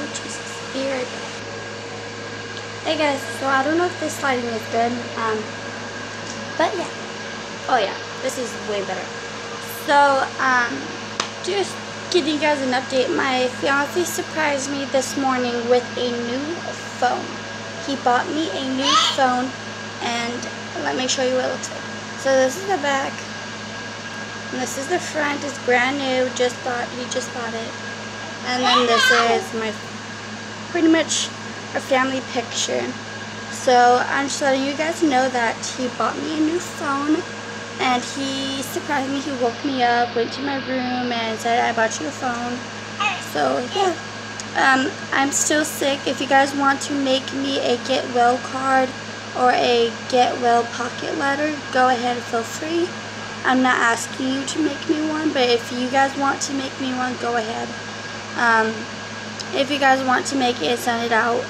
Oh, Jesus. Be right back. Hey guys, so I don't know if this lighting is good, um, but yeah. Oh yeah, this is way better. So, um, just giving you guys an update. My fiance surprised me this morning with a new phone. He bought me a new phone, and let me show you what it looks like. So this is the back, and this is the front. It's brand new. Just bought. He just bought it. And then this is my pretty much a family picture. So I'm just letting you guys know that he bought me a new phone and he surprised me. He woke me up, went to my room and said, I bought you a phone. So yeah. Um, I'm still sick. If you guys want to make me a get well card or a get well pocket letter, go ahead and feel free. I'm not asking you to make me one, but if you guys want to make me one, go ahead. Um, if you guys want to make it, send it out.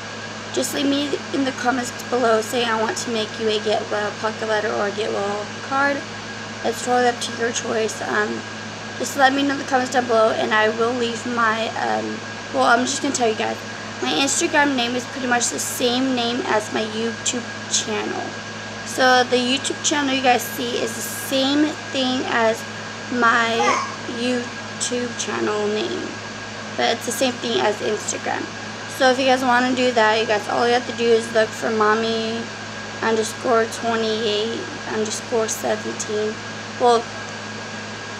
Just leave me in the comments below saying I want to make you a get well pocket letter or a get well card. It's totally up to your choice. Um, just let me know in the comments down below and I will leave my, um, well I'm just going to tell you guys. My Instagram name is pretty much the same name as my YouTube channel. So the YouTube channel you guys see is the same thing as my YouTube channel name but it's the same thing as Instagram. So if you guys want to do that, you guys all you have to do is look for mommy underscore 28 underscore 17. Well,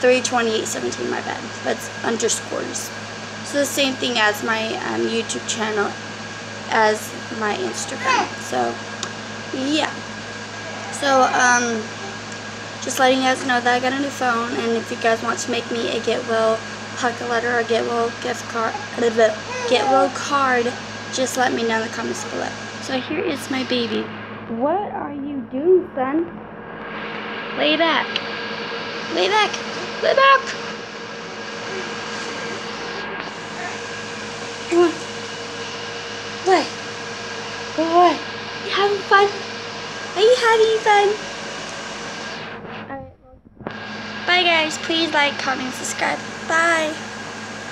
32817, my bad. That's underscores. So the same thing as my um, YouTube channel as my Instagram. So, yeah. So, um, just letting you guys know that I got a new phone, and if you guys want to make me a get well pocket letter or get well gift card, get well card, just let me know in the comments below. So here is my baby. What are you doing, son? Lay back. Lay back. Lay back. Come on. What? What? You having fun? Are you having fun? Bye guys. Please like, comment, subscribe. Bye.